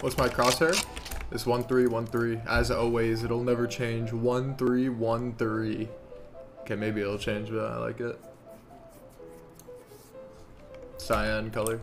What's my crosshair? It's 1313. As always, it'll never change. 1313. Okay, maybe it'll change, but I like it. Cyan color.